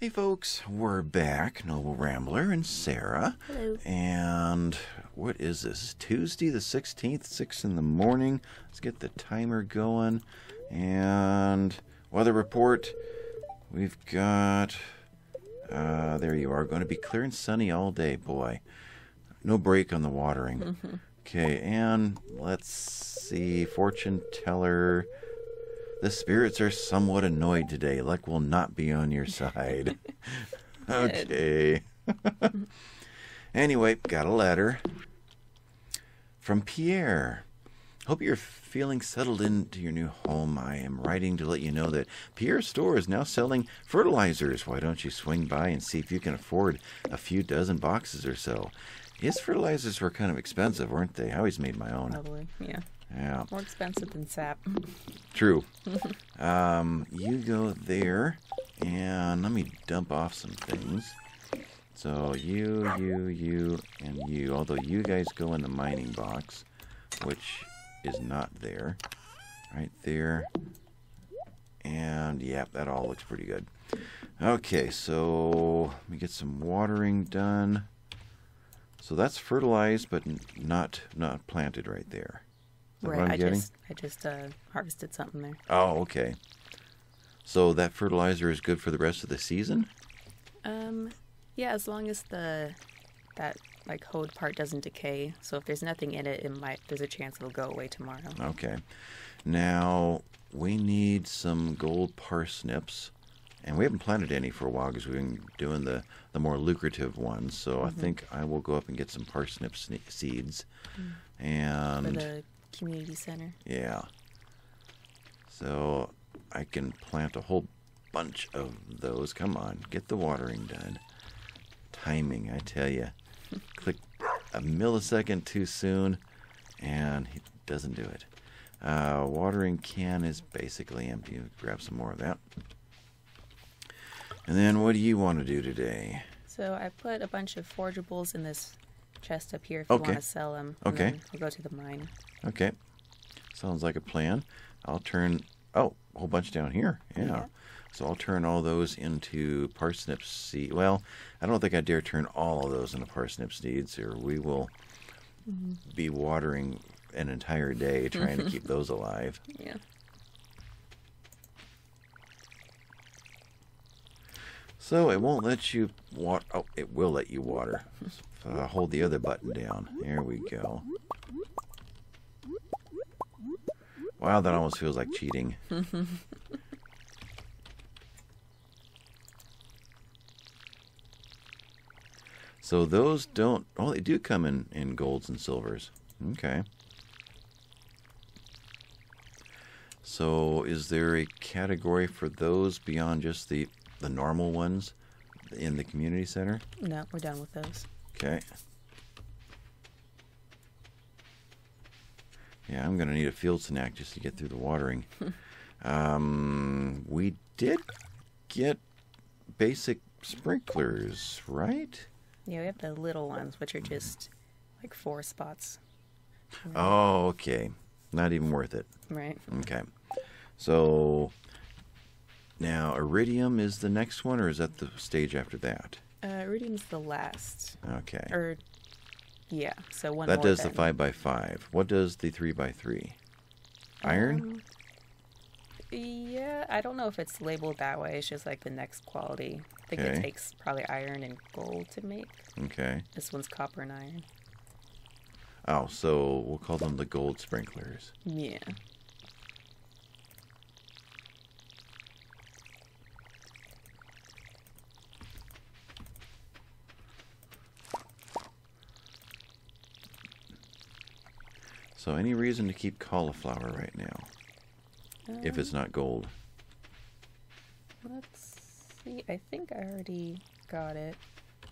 Hey folks, we're back, Noble Rambler and Sarah. Hello. And what is this? Tuesday the 16th, 6 in the morning. Let's get the timer going. And weather report. We've got, uh, there you are, going to be clear and sunny all day, boy. No break on the watering. Okay, and let's see, fortune teller. The spirits are somewhat annoyed today. Luck will not be on your side. okay. anyway, got a letter from Pierre. Hope you're feeling settled into your new home. I am writing to let you know that Pierre's store is now selling fertilizers. Why don't you swing by and see if you can afford a few dozen boxes or so? His fertilizers were kind of expensive, weren't they? I always made my own. Probably. Yeah. Yeah. More expensive than sap. True. um, you go there, and let me dump off some things. So you, you, you, and you. Although you guys go in the mining box, which is not there. Right there. And yeah, that all looks pretty good. Okay, so let me get some watering done. So that's fertilized, but not not planted right there. Is that what right. I getting? just I just uh, harvested something there. Oh, okay. So that fertilizer is good for the rest of the season? Um, yeah, as long as the that like hoed part doesn't decay. So if there's nothing in it, it might there's a chance it'll go away tomorrow. Okay. Now, we need some gold parsnips. And we haven't planted any for a while because we've been doing the, the more lucrative ones. So I think I will go up and get some parsnip sne- seeds. For And the community center. yeah. So I can plant a whole bunch of those. Come on, get the watering done. Timing, I tell you. Click a millisecond too soon, and he doesn't do it. Uh, watering can is basically empty. Grab some more of that. And then, what do you want to do today? So I put a bunch of forageables in this chest up here if you want to sell them. Okay. We'll go to the mine. Okay, sounds like a plan. I'll turn. Oh, a whole bunch down here. Yeah. Yeah. So I'll turn all those into parsnip seed. Well, I don't think I dare turn all of those into parsnip seeds, or we will mm-hmm. be watering an entire day trying to mm-hmm. keep those alive. Yeah. So it won't let you water. Oh, it will let you water. So hold the other button down. There we go. Wow, that almost feels like cheating. so those don't. Oh, they do come in in golds and silvers. Okay. So is there a category for those beyond just the the normal ones in the community center? No, we're done with those. Okay. Yeah, I'm gonna need a field snack just to get through the watering. um, we did get basic sprinklers, right? Yeah, we have the little ones, which are just like four spots. Oh, okay. Not even worth it. Right. Okay. So now iridium is the next one, or is that the stage after that? Uh, Iridium's the last. Okay. Or, yeah, so one That does the five by five. What does the three by three? Iron. Um, yeah, I don't know if it's labeled that way. It's just like the next quality. I think Okay. it takes probably iron and gold to make. Okay. This one's copper and iron. Oh, so we'll call them the gold sprinklers. Yeah. So any reason to keep cauliflower right now, if it's not gold? Let's see. I think I already got it.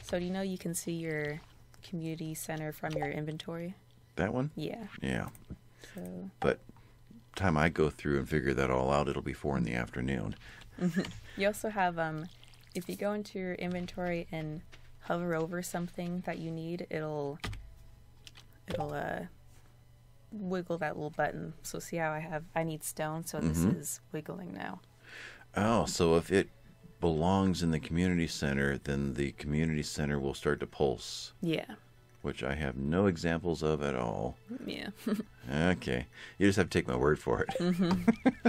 So do you know you can see your community center from your inventory? That one? Yeah. Yeah. So But time I go through and figure that all out, it'll be four in the afternoon. you also have um if you go into your inventory and hover over something that you need, it'll it'll uh wiggle that little button. So see how I have I need stone, so this Mhm. is wiggling now. Oh, so if it belongs in the community center, then the community center will start to pulse, Yeah. which I have no examples of at all. Yeah. Okay. You just have to take my word for it. Mm-hmm.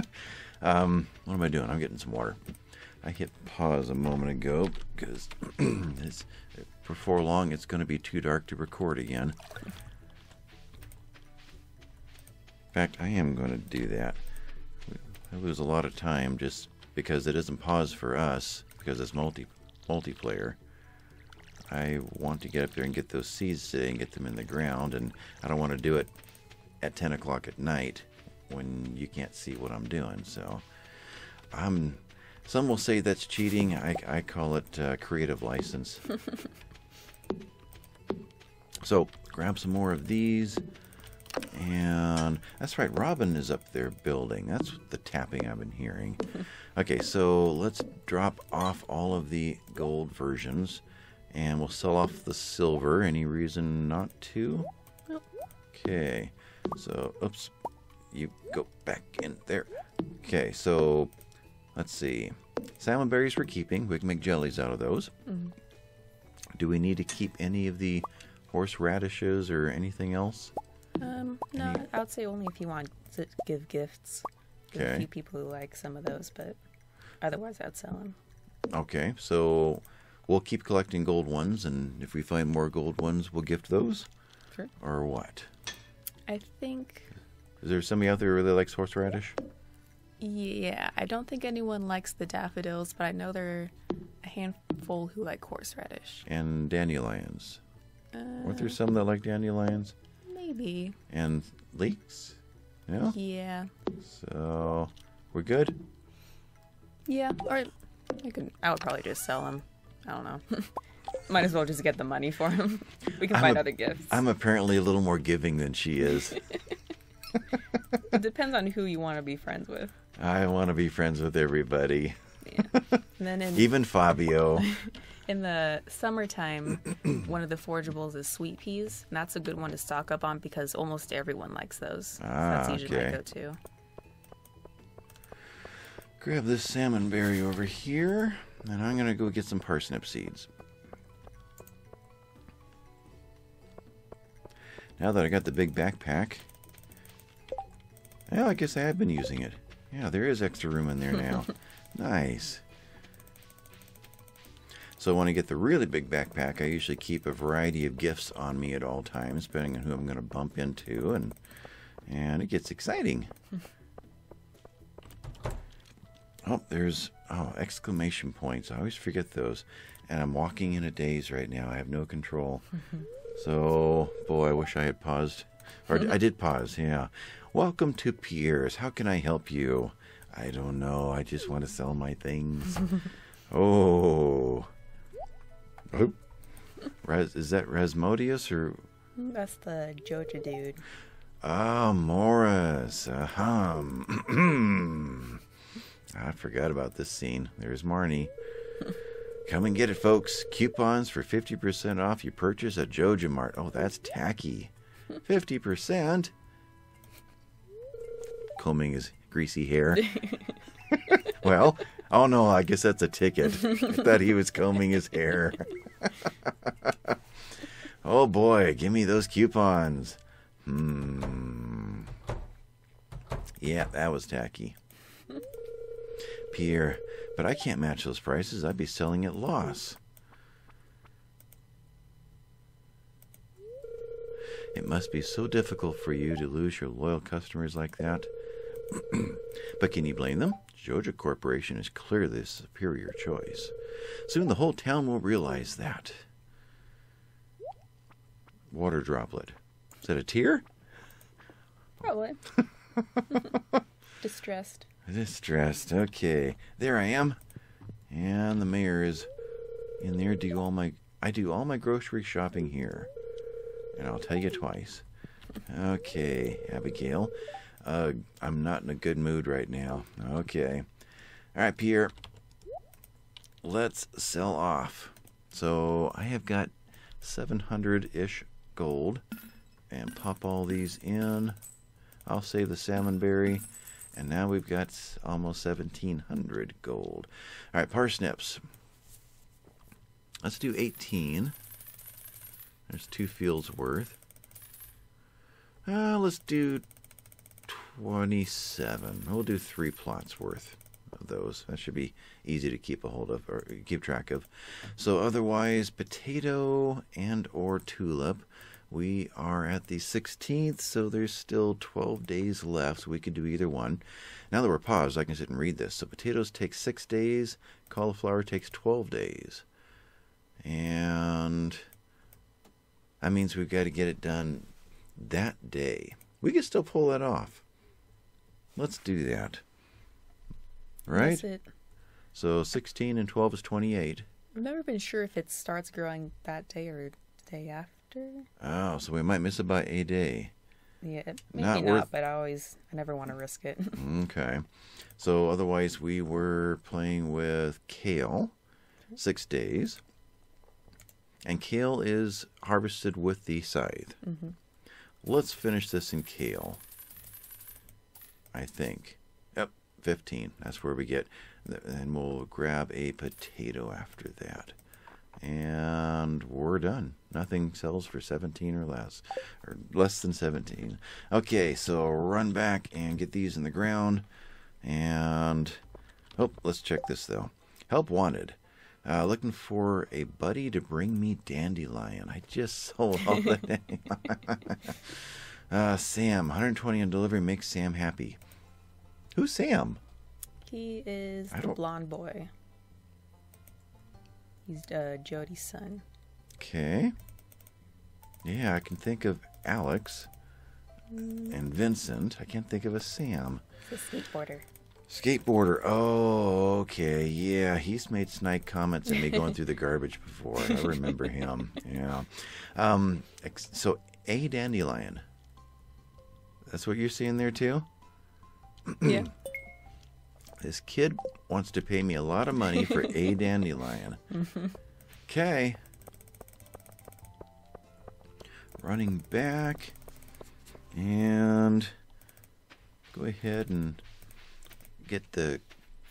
um, what am I doing? I'm getting some water. I hit pause a moment ago because it's, before long it's going to be too dark to record again. In fact, I am going to do that. I lose a lot of time just because it doesn't pause for us because it's multi multiplayer. I want to get up there and get those seeds today and get them in the ground, and I don't want to do it at 10 o'clock at night when you can't see what I'm doing. So, I'm. Some will say that's cheating. I, I call it uh, creative license. so, grab some more of these. And that's right, Robin is up there building. That's the tapping I've been hearing. Okay, so let's drop off all of the gold versions and we'll sell off the silver. Any reason not to? Okay, so, oops, you go back in there. Okay, so let's see. Salmon berries we're keeping. We can make jellies out of those. Mm-hmm. Do we need to keep any of the horseradishes or anything else? Um, no, I would say only if you want to give gifts. There's Okay. a few people who like some of those, but otherwise I'd sell them. Okay, so we'll keep collecting gold ones, and if we find more gold ones, we'll gift those? Sure. Or what? I think, Is there somebody out there who really likes horseradish? yeah, I don't think anyone likes the daffodils, but I know there are a handful who like horseradish. And dandelions. Uh, Weren't there some that like dandelions? Maybe. And leeks? Yeah? Yeah. So, we're good? Yeah, or I could. I would probably just sell them. I don't know. Might as well just get the money for them. We can I'm find a- other gifts. I'm apparently a little more giving than she is. It depends on who you want to be friends with. I want to be friends with everybody, Yeah. and then in even Fabio. In the summertime, one of the forageables is sweet peas, and that's a good one to stock up on because almost everyone likes those. So that's Ah, usually okay. my go-to. Grab this salmon berry over here, and I'm gonna go get some parsnip seeds. Now that I got the big backpack, well, I guess I have been using it. Yeah, there is extra room in there now. nice. So when I get the really big backpack, I usually keep a variety of gifts on me at all times, depending on who I'm going to bump into, and and it gets exciting. Oh, there's oh exclamation points. I always forget those, and I'm walking in a daze right now. I have no control. so, boy, I wish I had paused, or I did pause. Yeah. Welcome to Pierre's. How can I help you? I don't know. I just want to sell my things. oh. Oh. Res, is that Rasmodius or That's the Joja dude. Ah, Morris. Ahem. I forgot about this scene. There's Marnie. Come and get it, folks. Coupons for 50% off your purchase at Joja Mart. Oh, that's tacky. 50%? Combing his greasy hair. well, oh no, I guess that's a ticket. I thought he was combing his hair. oh boy, give me those coupons. Hmm. Yeah, that was tacky. Pierre, but I can't match those prices. I'd be selling at loss. It must be so difficult for you to lose your loyal customers like that. but can you blame them? Joja Corporation is clearly the superior choice. Soon the whole town will realize that. Water droplet. Is that a tear? Probably. Distressed. Distressed. Okay, there I am, and the mayor is in there. Do all my I do all my grocery shopping here, and I'll tell you twice. Okay, Abigail, uh, I'm not in a good mood right now. Okay, all right, Pierre. Let's sell off. So I have got 700 ish gold, and pop all these in. I'll save the salmon berry And now we've got almost 1700 gold. All right, parsnips. Let's do 18. There's two fields worth. Uh, let's do 27. We'll do three plots worth of those. That should be easy to keep a hold of or keep track of. So otherwise, potato and or tulip. We are at the 16th, so there's still 12 days left, so we could do either one. Now that we're paused, I can sit and read this. So potatoes take six days, cauliflower takes 12 days. And that means we've got to get it done that day. We can still pull that off. Let's do that. Right? That's it. So 16 and 12 is 28. I've never been sure if it starts growing that day or the day after. Oh, so we might miss it by a day. Yeah, maybe Not not, worth- but I always, I never want to risk it. Okay. So otherwise, we were playing with kale, six days. And kale is harvested with the scythe. Mhm. Let's finish this in kale. I think. Yep, 15. That's where we get. And we'll grab a potato after that. And we're done. Nothing sells for 17 or less, or less than 17. Okay, so run back and get these in the ground. And oh, let's check this though. Help wanted. Uh, looking for a buddy to bring me dandelion. I just sold all that. uh, Sam, 120 on delivery makes Sam happy. Who's Sam? he is I the don't- blonde boy. He's uh, Jodi's son. Okay. Yeah, I can think of Alex and Vincent. I can't think of a Sam. It's a skateboarder. Skateboarder. Oh, okay. Yeah, he's made snide comments at me going through the garbage before. I remember him. Yeah. Um. So a dandelion. That's what you're seeing there too. Yeah. This kid wants to pay me a lot of money for a dandelion. Mm-hmm. Okay. Running back and go ahead and get the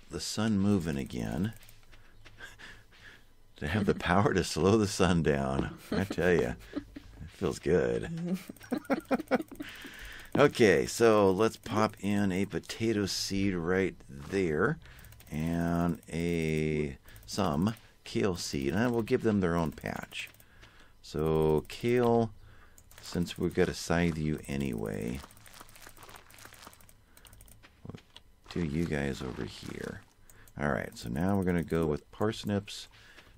the sun moving again. to have the power to slow the sun down. I tell you, it feels good. Okay, so let's pop in a potato seed right there and a some kale seed, and we'll give them their own patch. So kale, since we've got to scythe you anyway, we'll do you guys over here. All right, so now we're going to go with parsnips,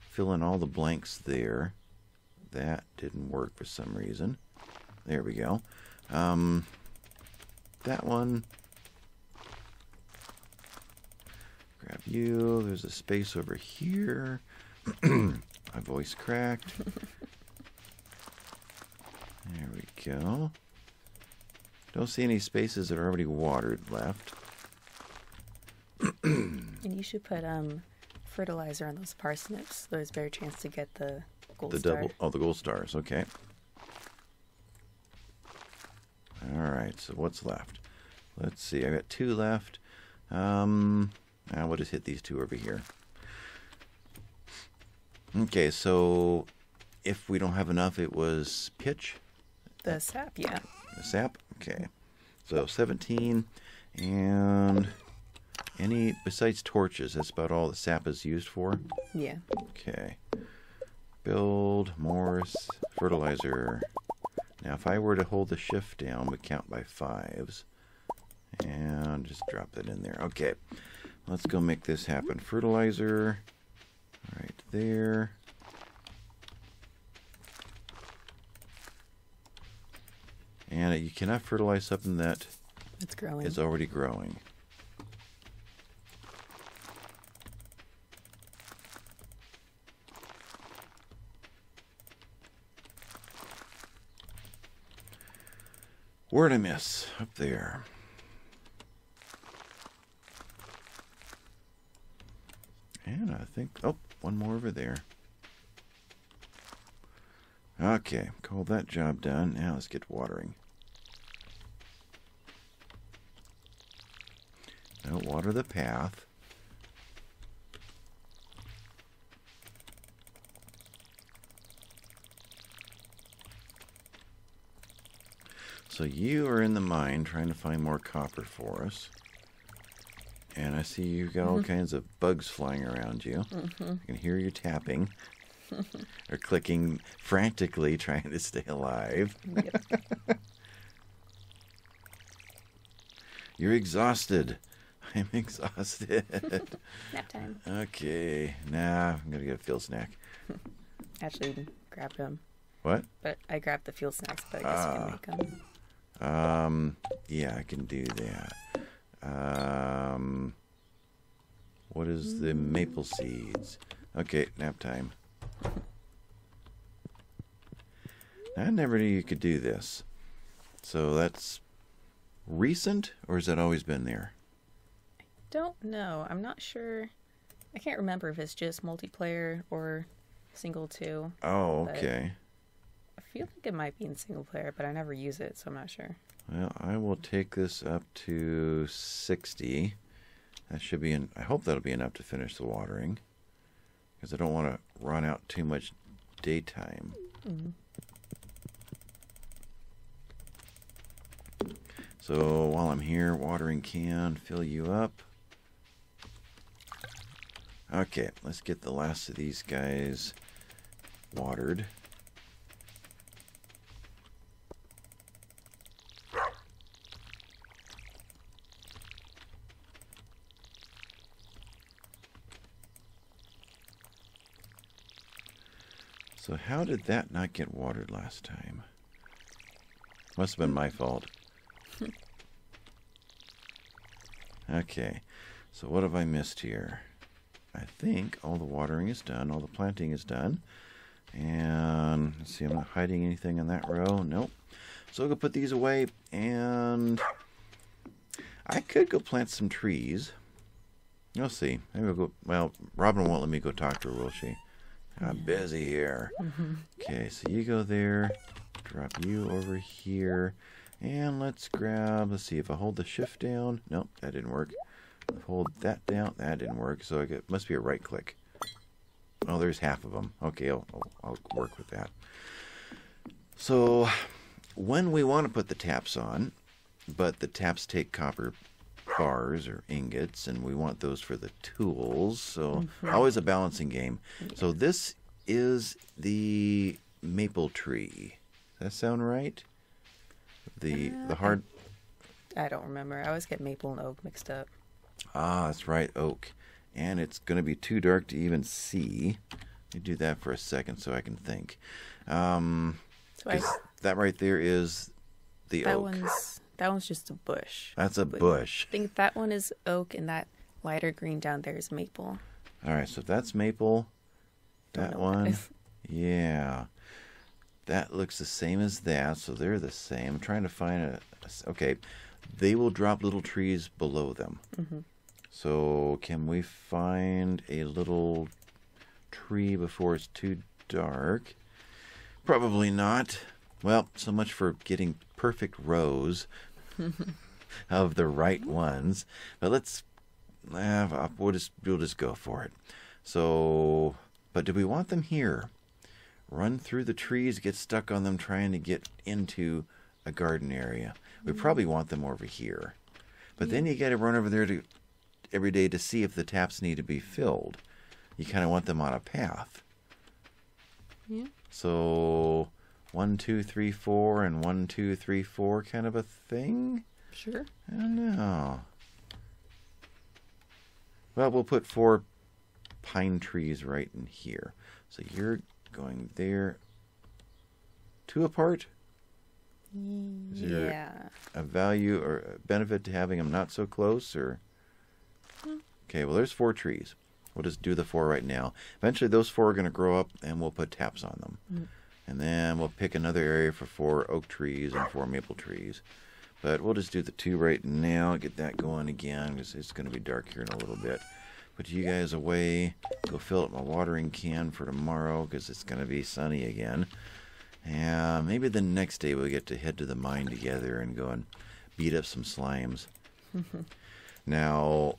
fill in all the blanks there. That didn't work for some reason. There we go. Um, that one. Grab you. There's a space over here. My voice cracked. There we go. Don't see any spaces that are already watered left. And you should put um fertilizer on those parsnips. There's a better chance to get the gold the star. double, oh, the gold stars. Okay. So what's left? Let's see. I got two left. Um, I will just hit these two over here. Okay. So if we don't have enough, it was pitch, The sap, yeah. the sap. Okay. So 17 and any besides torches. That's about all the sap is used for. Yeah. Okay. Build more fertilizer. Now, if I were to hold the shift down, we count by fives. And just drop that in there. Okay. Let's go make this happen. Fertilizer. Right there. And you cannot fertilize something that It's growing. is already growing. Where'd I miss? Up there. And I think, oh, one more over there. Okay, call that job done. Now let's get watering. Now water the path. So you are in the mine trying to find more copper for us. And I see you've got all mm-hmm. kinds of bugs flying around you. Mm-hmm. I can hear you tapping or clicking frantically trying to stay alive. Yep. You're exhausted. I'm exhausted. Nap time. okay, nah, I'm gonna get a field snack. Actually, grabbed them, What? but I grabbed the field snacks, but I guess you can ah. make them. Um, yeah, I can do that. Um, what is the maple seeds? Okay, nap time. I never knew you could do this. So that's recent, or has that always been there? I don't know. I'm not sure. I can't remember if it's just multiplayer or single too. Oh, But- okay. I feel like it might be in single player, but I never use it, so I'm not sure. Well, I will take this up to 60. That should be, in, I hope that'll be enough to finish the watering. Because I don't want to run out too much daytime. Mm-hmm. So while I'm here, watering can fill you up. Okay, let's get the last of these guys watered. So how did that not get watered last time? Must have been my fault. okay. So what have I missed here? I think all the watering is done, all the planting is done. And let's see, I'm not hiding anything in that row. Nope. So I'll go put these away and I could go plant some trees. We'll see. Maybe we'll go well, Robin won't let me go talk to her, will she? I'm busy here. Okay, so you go there, drop you over here, and let's grab. Let's see if I hold the shift down. Nope, that didn't work. Hold that down. That didn't work. So it must be a right click. Oh, there's half of them. Okay, I'll, I'll, I'll work with that. So when we want to put the taps on, but the taps take copper bars or ingots, and we want those for the tools. So always a balancing game. So this is the maple tree. Does that sound right? The the hard I don't remember. I always get maple and oak mixed up. ah, that's right, oak, and it's going to be too dark to even see. Let me do that for a second so I can think. Um, So I, 'cause that right there is the that oak. one's that one's just a bush. That's a But bush. I think that one is oak, and that lighter green down there is maple. All right, so if that's maple. That what that one, yeah, that looks the same as that, so they're the same. I'm trying to find a. okay. They will drop little trees below them. Mm-hmm. So can we find a little tree before it's too dark? Probably not. Well, so much for getting perfect rows of the right ones. But let's, uh, we'll just we'll just go for it. So, but do we want them here? Run through the trees, get stuck on them, trying to get into a garden area. We probably want them over here. But then you got to run over there to every day to see if the taps need to be filled. You kind of want them on a path. Yeah. So one, two, three, four, and one, two, three, four, kind of a thing. Sure. I don't know. Well, we'll put four pine trees right in here. So you're going there. Two apart. Yeah. A value or a benefit to having them not so close, or hmm. okay. Well, there's four trees. We'll just do the four right now. Eventually, those four are going to grow up, and we'll put taps on them. Mm. And then we'll pick another area for four oak trees and four maple trees. But we'll just do the two right now. Get that going again because it's going to be dark here in a little bit. Put you guys away. Go fill up my watering can for tomorrow because it's going to be sunny again. And maybe the next day we'll get to head to the mine together and go and beat up some slimes. Now,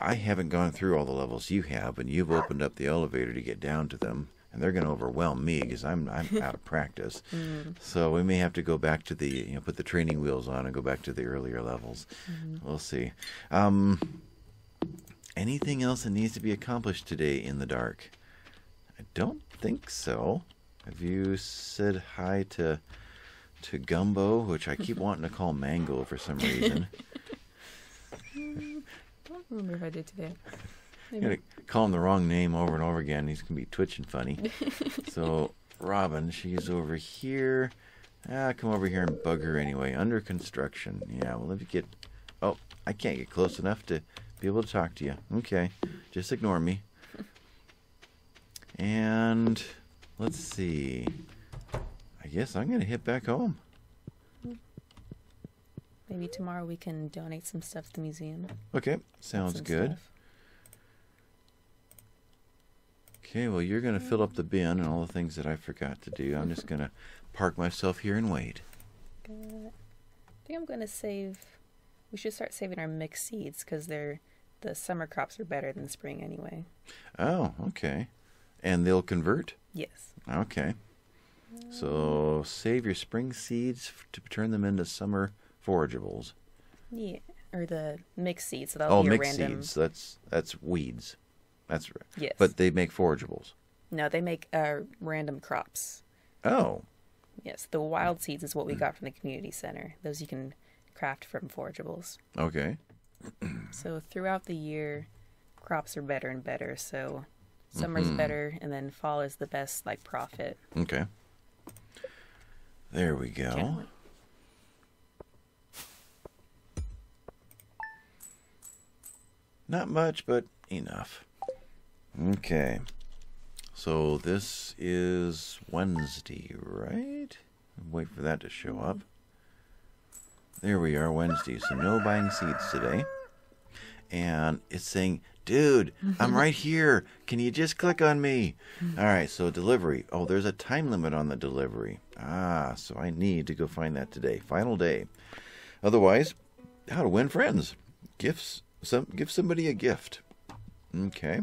I haven't gone through all the levels you have, and you've opened up the elevator to get down to them, and they're going to overwhelm me because I'm I'm out of practice. So we may have to go back to the you know put the training wheels on and go back to the earlier levels. We'll see. Um, anything else that needs to be accomplished today in the dark? I don't think so. Have you said hi to to Gumbo, which I keep wanting to call Mango for some reason? I don't remember if I did today. I'm gonna call him the wrong name over and over again. He's gonna be twitching funny. so Robin, she's over here. Ah, come over here and bug her anyway. Under construction. Yeah, well, if you get, oh, I can't get close enough to be able to talk to you. Okay, just ignore me. And let's see. I guess I'm gonna hit back home. Maybe tomorrow we can donate some stuff to the museum. Okay, sounds good. stuff. Okay, well, you're gonna fill up the bin and all the things that I forgot to do. I'm just gonna park myself here and wait. I think I'm gonna save. We should start saving our mixed seeds because they're the summer crops are better than spring anyway. Oh, okay. And they'll convert? Yes. Okay. So save your spring seeds to turn them into summer forageables. Yeah. Or the mixed seeds. So that'll Oh, be mixed random. seeds. That's that's weeds. That's right. Yes. But they make forageables. no, they make uh, random crops. Oh, Yes, the wild seeds is what we got from the community center. Those you can craft from forageables. okay. So throughout the year, crops are better and better. So summer's Mhm. better, and then fall is the best like profit. Okay. There we go. Not much, but enough. Okay. So this is Wednesday, right? Wait for that to show up. There we are, Wednesday. So no buying seeds today. And it's saying, dude, I'm right here. Can you just click on me? All right, so delivery. Oh, there's a time limit on the delivery. Ah, so I need to go find that today. Final day. Otherwise, how to win friends. Gifts. Some give somebody a gift. Okay.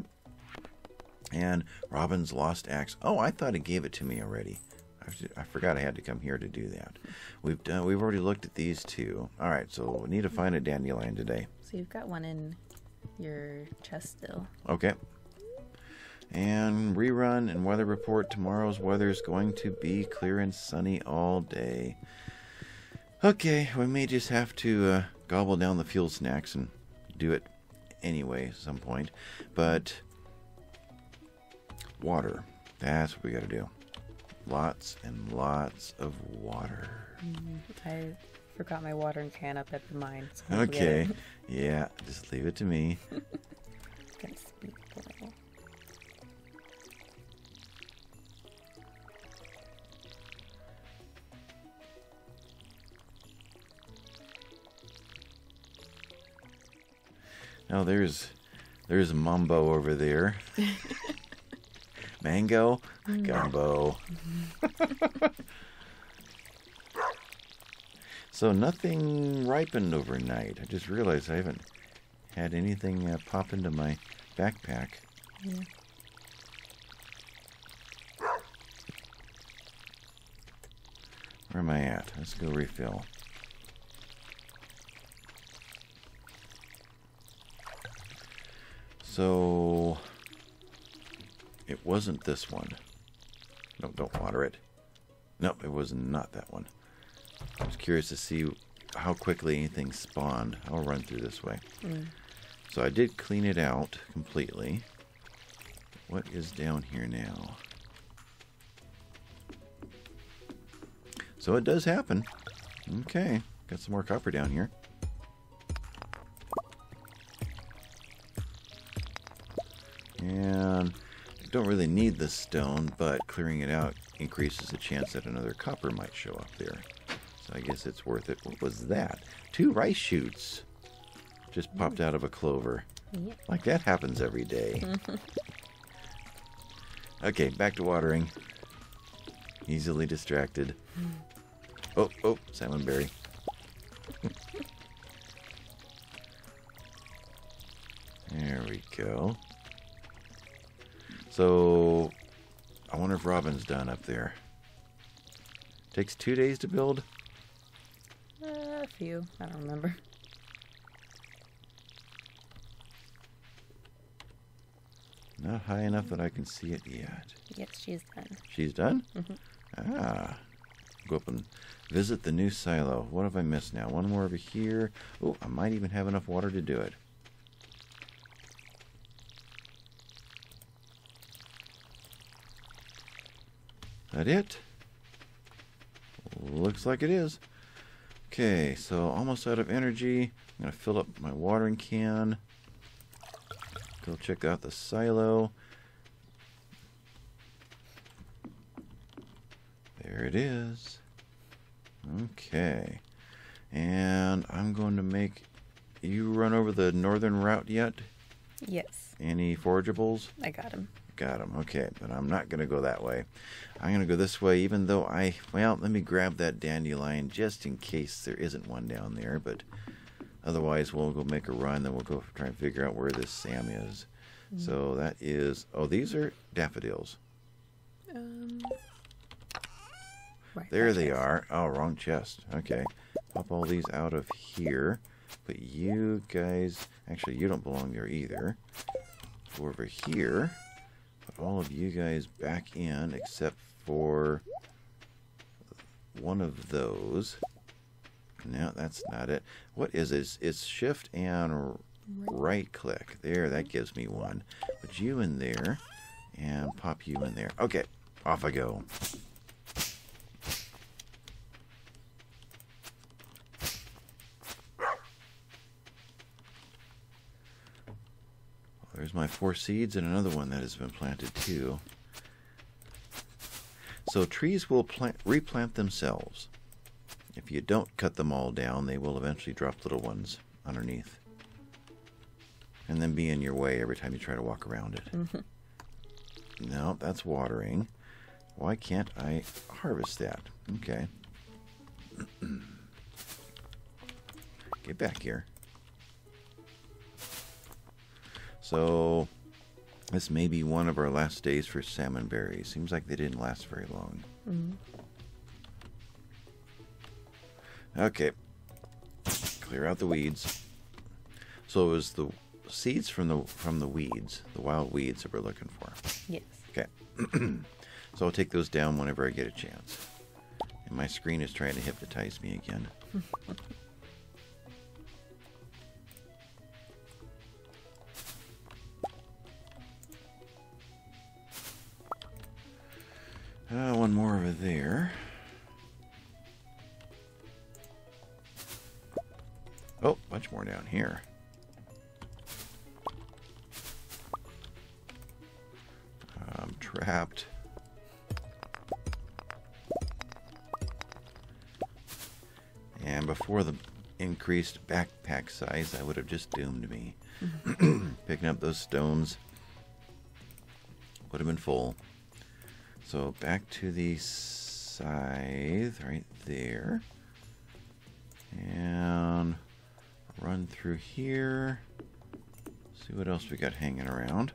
And Robin's lost axe. Oh, I thought it gave it to me already. I, I forgot I had to come here to do that. We've done. We've already looked at these two. All right, so we need to find a dandelion today. So you've got one in your chest still. Okay. And rerun and weather report. Tomorrow's weather is going to be clear and sunny all day. Okay, we may just have to uh, gobble down the fuel snacks and do it anyway at some point. But water. That's what we got to do. Lots and lots of water. Mm-hmm. I forgot my watering can up at the mine. So Okay. Yeah, just leave it to me. Gonna speak for it. Now oh, there's there's Mumbo over there. Mango, gumbo. so nothing ripened overnight. I just realized I haven't had anything uh, pop into my backpack. Yeah. Where am I at? Let's go refill. So it wasn't this one. No, don't water it. No, it was not that one. I was curious to see how quickly anything spawned. I'll run through this way. Mm. So I did clean it out completely. What is down here now? So it does happen. Okay, got some more copper down here. And don't really need the stone, but clearing it out increases the chance that another copper might show up there. So I guess it's worth it. What was that? Two rice shoots just popped out of a clover. Yeah. Like that happens every day. okay, back to watering. Easily distracted. Oh, oh, salmon berry. There we go. So, I wonder if Robin's done up there. Takes two days to build. Uh, a few. I don't remember. Not high enough that I can see it yet. Yes, she's done. She's done? Mhm. Ah. Go up and visit the new silo. What have I missed now? One more over here. Oh, I might even have enough water to do it. That it? Looks like it is. Okay, so almost out of energy. I'm going to fill up my watering can. Go check out the silo. There it is. Okay. And I'm going to make you run over the northern route yet? Yes, Any forageables? I got him. Got them. Okay, but I'm not going to go that way. I'm going to go this way, even though I. Well, let me grab that dandelion just in case there isn't one down there. But otherwise, we'll go make a run. Then we'll go try and figure out where this Sam is. So that is. Oh, these are daffodils. Um, right, There they chest. are. Oh, wrong chest. Okay. Pop all these out of here. But you guys. Actually, you don't belong there either. Go over here. All of you guys back in except for one of those. No, that's not it. What is it? It's shift and right click. There, that gives me one. Put you in there and pop you in there. Okay, off I go. There's my four seeds and another one that has been planted too. So trees will plant, replant themselves. If you don't cut them all down, they will eventually drop little ones underneath. And then be in your way every time you try to walk around it. Mm-hmm. No, that's watering. Why can't I harvest that? Okay. Get back here. So, this may be one of our last days for salmon berries. Seems like they didn't last very long. Mhm. Okay. Clear out the weeds. So it was the seeds from the from the weeds, the wild weeds that we're looking for. Yes. Okay. so I'll take those down whenever I get a chance. And my screen is trying to hypnotize me again. Uh, one more over there. Oh, much more down here. I'm trapped. And before the increased backpack size, I would have just doomed me. Picking up those stones would have been full. So back to the scythe right there. And run through here. See what else we got hanging around.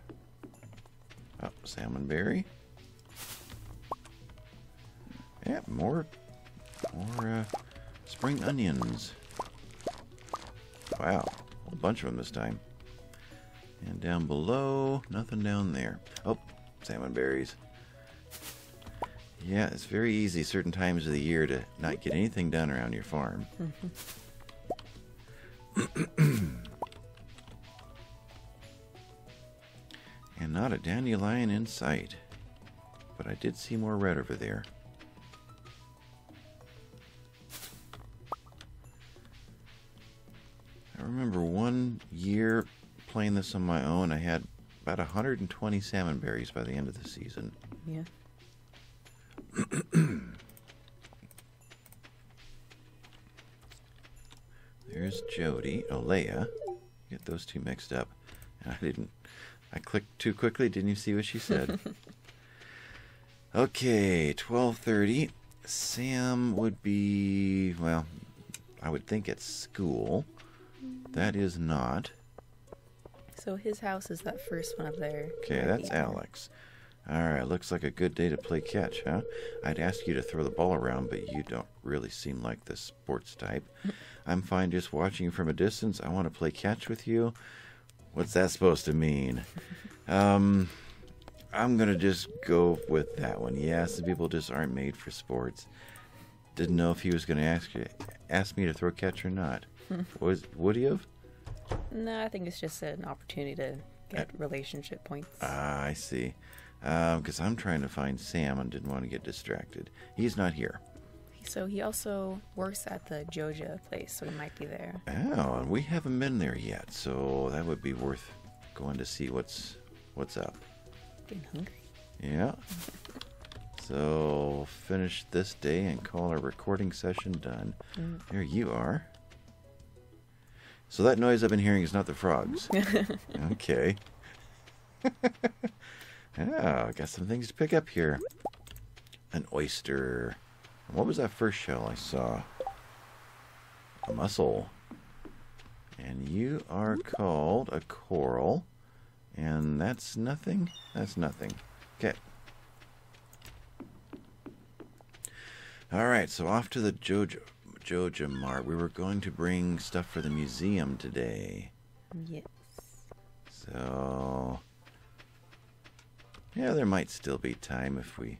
Oh, salmon berry. Yeah, more, more uh, spring onions. Wow, a whole bunch of them this time. And down below, nothing down there. Oh, salmon berries. Yeah, it's very easy certain times of the year to not get anything done around your farm. and not a dandelion in sight. But I did see more red over there. I remember one year playing this on my own, I had about 120 salmon berries by the end of the season. Yeah. There's Jodi. Oh, Leah. Get those two mixed up. I didn't. I clicked too quickly. Didn't you see what she said? okay, twelve thirty. Sam would be well. I would think at school. That is not. So his house is that first one up there. Okay, that's. Alex. All right, looks like a good day to play catch, huh? I'd ask you to throw the ball around, but you don't really seem like the sports type. I'm fine just watching you from a distance. I want to play catch with you. What's that supposed to mean? Um, I'm gonna just go with that one. Yeah, some people just aren't made for sports. Didn't know if he was gonna ask you, ask me to throw catch or not. Was would he have? No, I think it's just an opportunity to get relationship points. Ah, I see. Because I'm trying to find Sam and didn't want to get distracted. He's not here. so he also works at the Joja place, so he might be there. Oh, and we haven't been there yet, so that would be worth going to see what's what's up. Getting hungry. Yeah. So finish this day and call our recording session done. Mm. There you are. So that noise I've been hearing is not the frogs. okay. oh, I got some things to pick up here. An oyster. What was that first shell I saw? A mussel. And you are called a coral. And that's nothing? That's nothing. Okay. All right, so off to the Joja, Joja Mart. We were going to bring stuff for the museum today. Yes. So yeah, there might still be time if we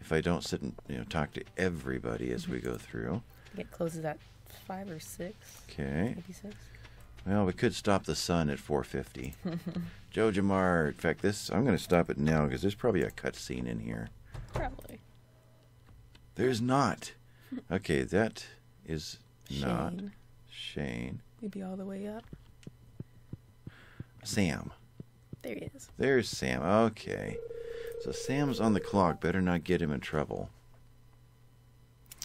if I don't sit and you know talk to everybody as we go through. It closes at five or six. Okay. Maybe six. Well, we could stop the sun at 4:50. Joja Mart. In fact, this I'm going to stop it now because there's probably a cut scene in here. Probably. There's not. Okay, that is not Shane. Shane. Maybe all the way up. Sam. There he is. There's Sam. Okay. So Sam's on the clock. Better not get him in trouble.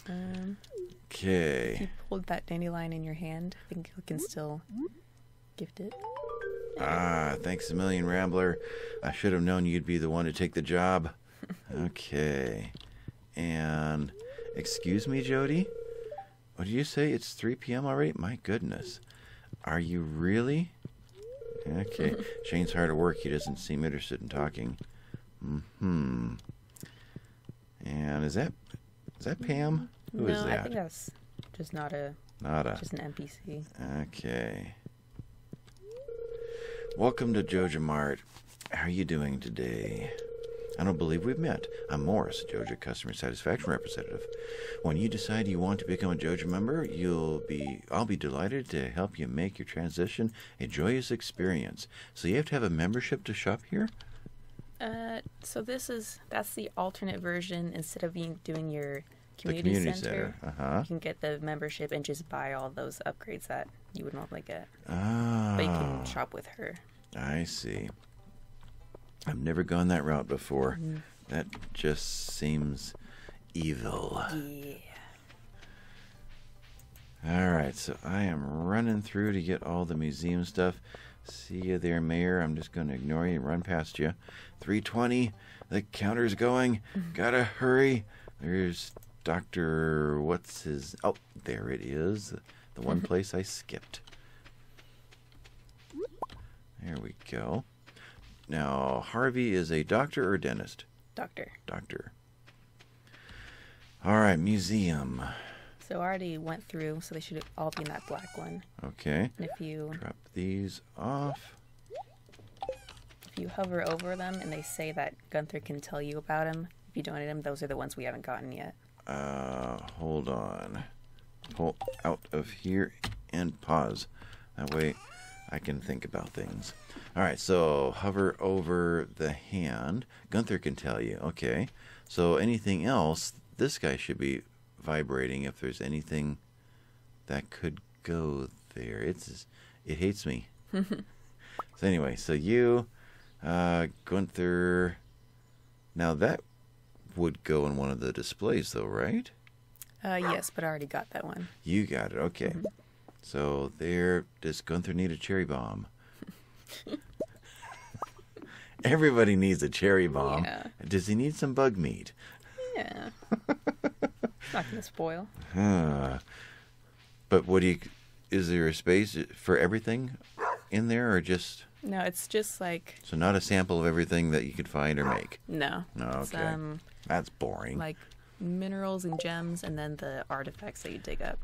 Um, if Okay. you hold that dandelion in your hand, I think you can still gift it. Ah, thanks a million, Rambler. I should have known you'd be the one to take the job. Okay. And, excuse me, Jodi? What did you say? It's 3 p.m. already? My goodness. Are you really? Okay. Shane's hard at work. He doesn't seem interested in talking. Hmm. And is that is that Pam? Who no, is I think that's just not a Not a. just an NPC. Okay. Welcome to Joja Mart. How are you doing today? I don't believe we've met. I'm Morris, Joja Customer Satisfaction Representative. When you decide you want to become a Joja member, you'll be I'll be delighted to help you make your transition a joyous experience. So you have to have a membership to shop here? Uh, so this is that's the alternate version. Instead of being doing your community, community center, center. Uh-huh. you can get the membership and just buy all those upgrades that you would normally get. Ah. But you can shop with her. I see. I've never gone that route before. Mm-hmm. That just seems evil. Yeah. All right, so I am running through to get all the museum stuff. See you there, Mayor. I'm just going to ignore you and run past you. 320. The counter's going. Gotta hurry. There's Dr. What's his. Oh, there it is. The one place I skipped. There we go. Now, Harvey is a doctor or dentist? Doctor. Doctor. All right, museum. So I already went through, so they should all be in that black one. Okay. And if you Drop these off. if you hover over them and they say that Gunther can tell you about them, if you donate them, those are the ones we haven't gotten yet. Uh, hold on. Pull out of here and pause. That way I can think about things. All right, so hover over the hand. Gunther can tell you. Okay. So anything else, this guy should be vibrating if there's anything that could go there. It's it hates me. so anyway, so you uh Gunther now that would go in one of the displays though, right? Uh, yes, but I already got that one. You got it. Okay. So there, does Gunther need a cherry bomb? Everybody needs a cherry bomb. Yeah. Does he need some bug meat? Yeah. it's not gonna spoil. Huh. But what do you? Is there a space for everything in there, or just No, it's just like So not a sample of everything that you could find or make. no. No, okay. um, That's boring. like minerals and gems, and then the artifacts that you dig up.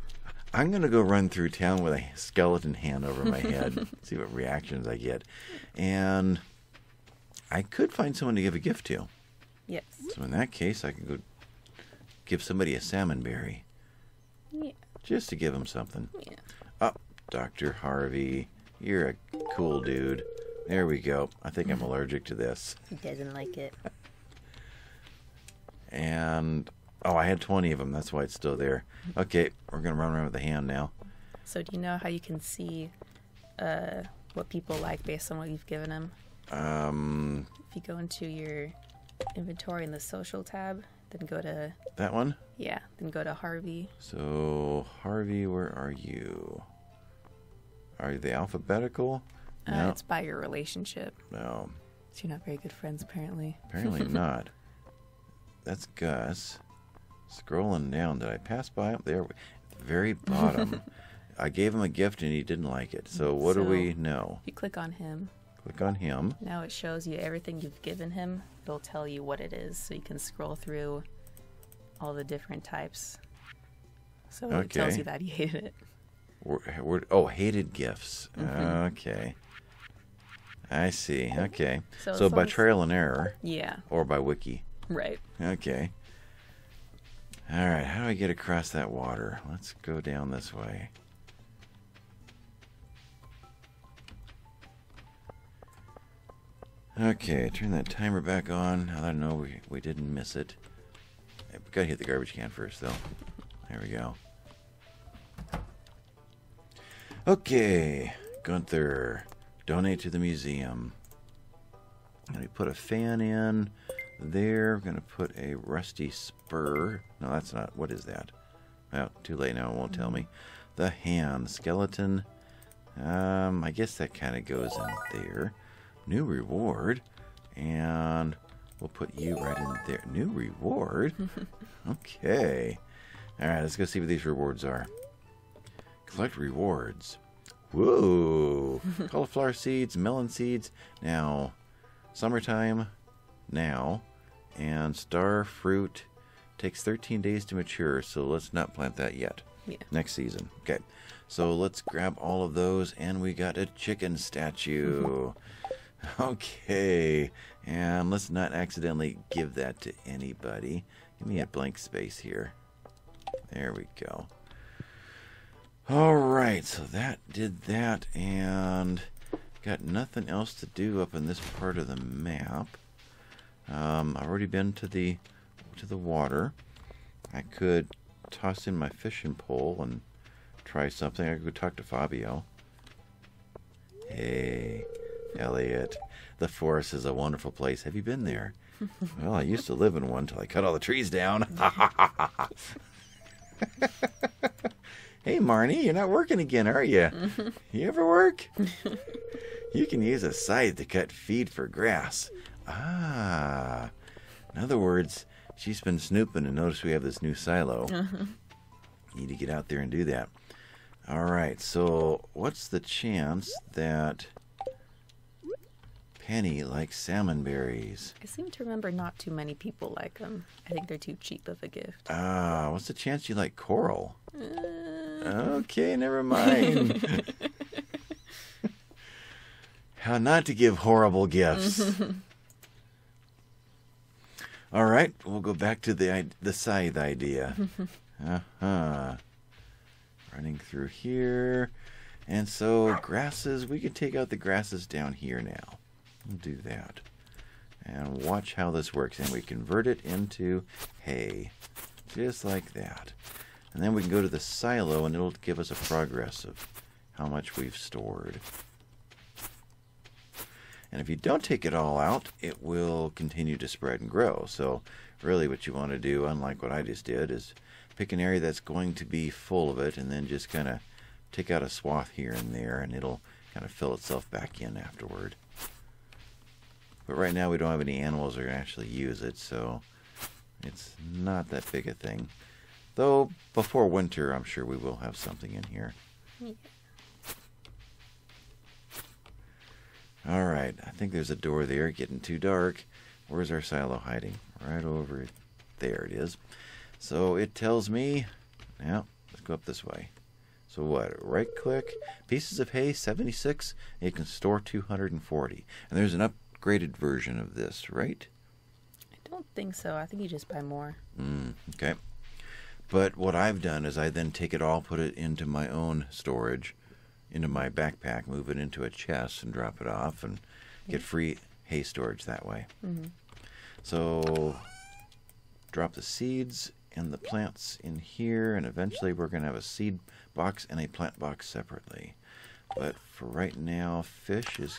I'm gonna go run through town with a skeleton hand over my head, see what reactions I get, and I could find someone to give a gift to. Yes. So in that case, I could go give somebody a salmon berry Yeah. just to give them something. Yeah. Oh, Doctor Harvey, you're a cool dude. There we go. I think I'm allergic to this. He doesn't like it. And oh, I had 20 of them. That's why it's still there. Okay, we're gonna run around with the hand now. So do you know how you can see uh, what people like based on what you've given them? Um, If you go into your inventory in the social tab, then go to that one. yeah, then go to Harvey. So Harvey, where are you? Are they alphabetical? Uh, No, It's by your relationship. no, So you're not very good friends, apparently. apparently not. That's Gus. Scrolling down, did I pass by him? There, at the very bottom. I gave him a gift and he didn't like it. So what do we know? You click on him, Click on him. now it shows you everything you've given him. It'll tell you what it is, so you can scroll through all the different types. So it tells you that he hated it. We're, we're, oh, hated gifts. Mhm. Okay. I see. Okay. So, So by trial and error Yeah, or by wiki. right. Okay. All right. How do I get across that water? Let's go down this way. Okay, turn that timer back on. I don't know. We, we didn't miss it. We gotta hit the garbage can first, though. There we go. Okay, Gunther, donate to the museum. Let me put a fan in there. We're gonna put a rusty spur. No, that's not. What is that? Well, too late now. It won't tell me. The hand skeleton. Um, I guess that kind of goes in there. New reward, and we'll put you right in there. New reward. okay. All right. Let's go see what these rewards are. Collect rewards. Whoa! Cauliflower seeds, melon seeds. Now, summertime. Now, and star fruit takes 13 days to mature. So let's not plant that yet. Yeah. Next season. Okay. So let's grab all of those, and we got a chicken statue. okay. And let's not accidentally give that to anybody. Give me a blank space here. There we go. All right, so that did that, and got nothing else to do up in this part of the map. Um, I've already been to the to the water. I could toss in my fishing pole and try something. I could talk to Fabio. Hey, Elliott, the forest is a wonderful place. Have you been there? well, I used to live in one till I cut all the trees down. hey, Marnie, you're not working again, are you? You ever work? you can use a scythe to cut feed for grass. Ah, in other words, she's been snooping and noticed we have this new silo. Need to get out there and do that. All right, so what's the chance that Penny likes salmon berries? I seem to remember not too many people like them. I think they're too cheap of a gift. Ah, what's the chance you like coral? Uh, Okay, never mind. How not to give horrible gifts. All right, we'll go back to the the scythe idea. Uh huh. Running through here, and so grasses. We could take out the grasses down here now. We'll do that, and watch how this works. And we convert it into hay, just like that. And then we can go to the silo and it'll give us a progress of how much we've stored. And if you don't take it all out, it will continue to spread and grow. So, really, what you want to do, unlike what I just did, is pick an area that's going to be full of it and then just kind of take out a swath here and there and it'll kind of fill itself back in afterward. But right now, we don't have any animals that are going to actually use it, so it's not that big a thing. Though before winter, I'm sure we will have something in here. Yeah. All right, I think there's a door there. Getting too dark. Where's our silo hiding? Right over there it is. So it tells me, yeah, let's go up this way. So what? Right click, pieces of hay, 76. And you can store 240. And there's an upgraded version of this, right? I don't think so. I think you just buy more. Mm, okay. But what I've done is I then take it all, put it into my own storage, into my backpack, move it into a chest, and drop it off, and get free hay storage that way. Mm-hmm. So drop the seeds and the plants in here, and eventually we're going to have a seed box and a plant box separately. But for right now, fish is.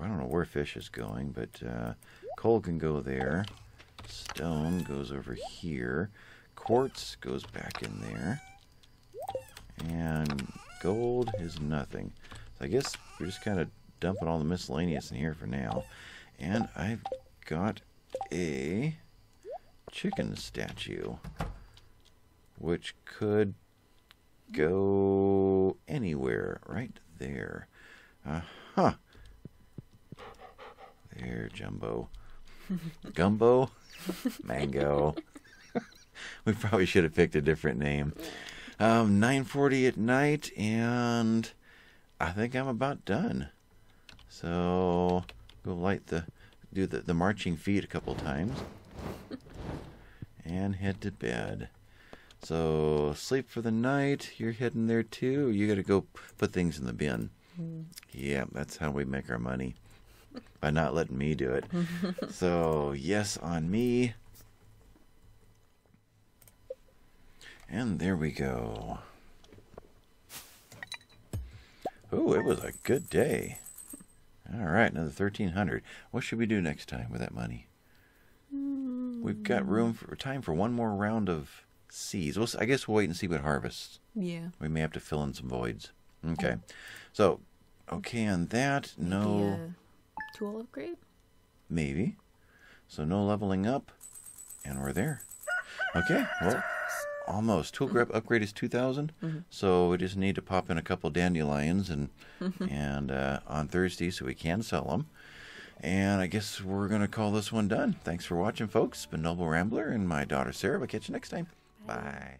I don't know where fish is going, but uh, coal can go there. Stone goes over here. Quartz goes back in there. And gold is nothing. So I guess we're just kind of dumping all the miscellaneous in here for now. And I've got a chicken statue, which could go anywhere right there. Uh huh. There, Jumbo. Gumbo? Mango. we probably should have picked a different name. Um, 9:40 at night, and I think I'm about done. So go light the do the, the marching feet a couple times and head to bed. So sleep for the night. You're heading there too. You got to go put things in the bin. Mm. Yeah, that's how we make our money by not letting me do it. so yes on me. And there we go. Oh, it was a good day. All right, another 1300. What should we do next time with that money? We've got room for time for one more round of seeds. We'll, I guess we'll wait and see what harvests. Yeah. We may have to fill in some voids. Okay. So, okay on that. No, The, uh, tool upgrade? maybe. So no leveling up, and we're there. Okay. Well, almost. Tool grip mm-hmm. upgrade is two mm-hmm. So we just need to pop in a couple dandelions and mm-hmm. and uh, on Thursday so we can sell them. And I guess we're gonna call this one done. Thanks for watching, folks. It's been Noble Rambler and my daughter Sarah. We'll catch you next time. Bye.